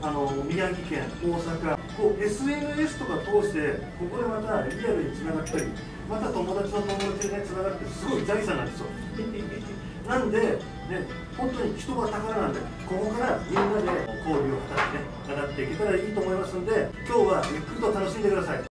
あの宮城県、大阪、こう SNS とか通して、ここでまたリアルにつながったり、また友達の友達でね、つながって、すごい財産なんですよ。なんで、ね、本当に人は宝なんで、ここからみんなで交流を図ってね、っていけたらいいと思いますんで、今日はゆっくりと楽しんでください。